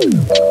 Oh!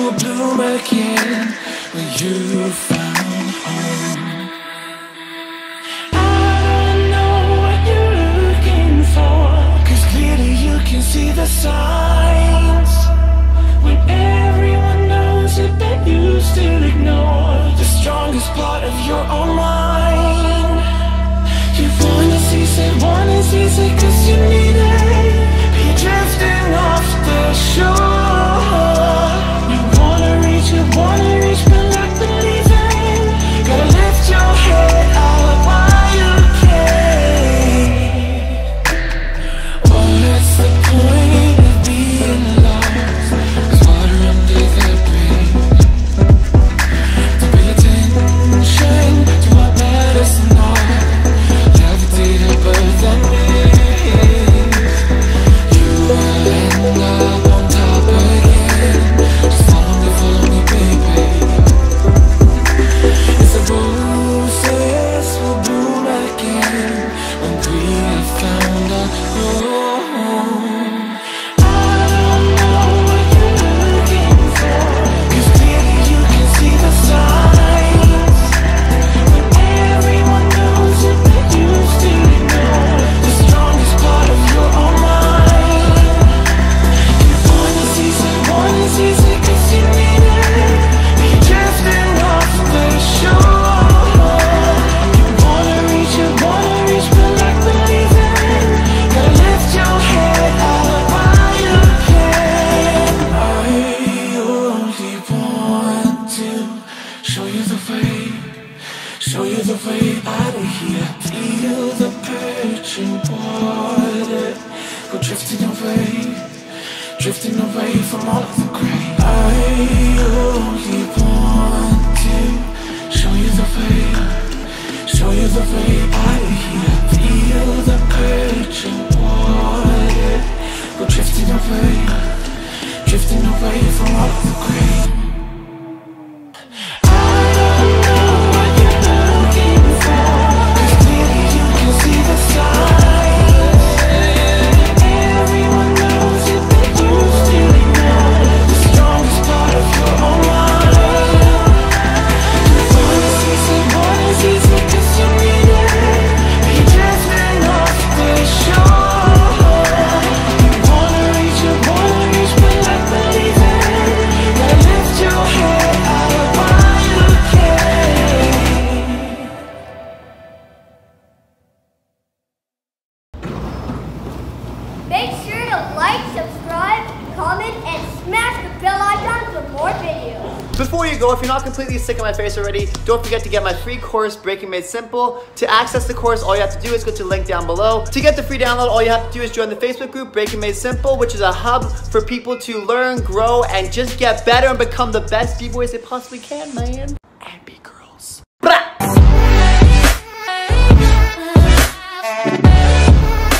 will bloom again when you found home. I don't know what you're looking clearly you can see the signs. When everyone knows it, but you still ignore the strongest part of your own mind. Don't forget to get my free course, Breaking Made Simple. To access the course, all you have to do is go to the link down below. To get the free download, all you have to do is join the Facebook group, Breaking Made Simple, which is a hub for people to learn, grow, and just get better and become the best b-boys they possibly can, man.